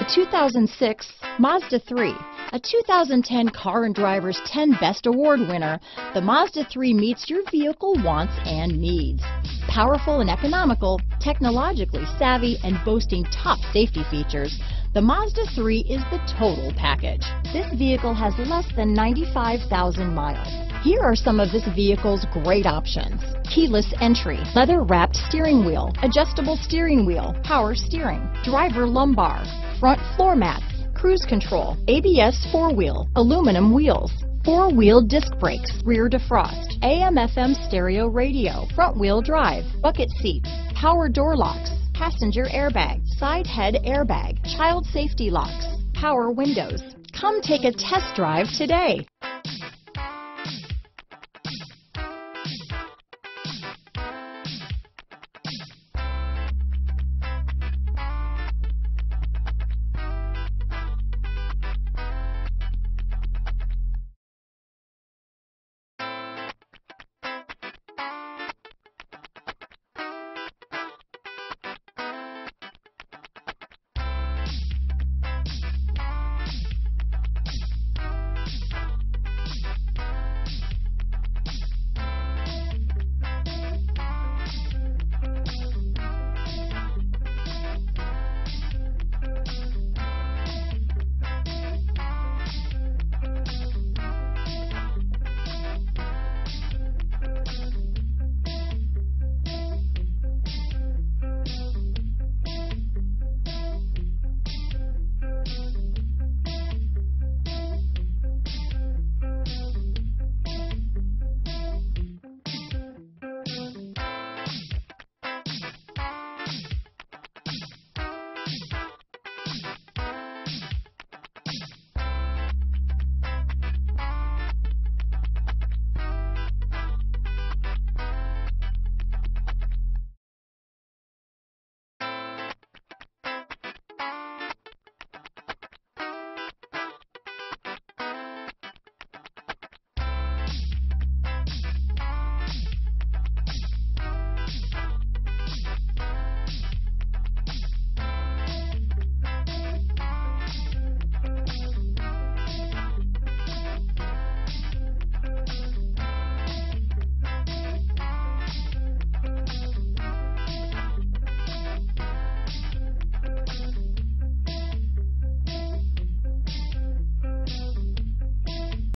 The 2006 Mazda 3. A 2010 Car and Driver's 10 Best Award winner, the Mazda 3 meets your vehicle wants and needs. Powerful and economical, technologically savvy, and boasting top safety features, the Mazda 3 is the total package. This vehicle has less than 95,000 miles. Here are some of this vehicle's great options. Keyless entry, leather wrapped steering wheel, adjustable steering wheel, power steering, driver lumbar, front floor mats, cruise control, ABS four-wheel, aluminum wheels, four-wheel disc brakes, rear defrost, AM FM stereo radio, front wheel drive, bucket seats, power door locks, passenger airbag, side head airbag, child safety locks, power windows. Come take a test drive today.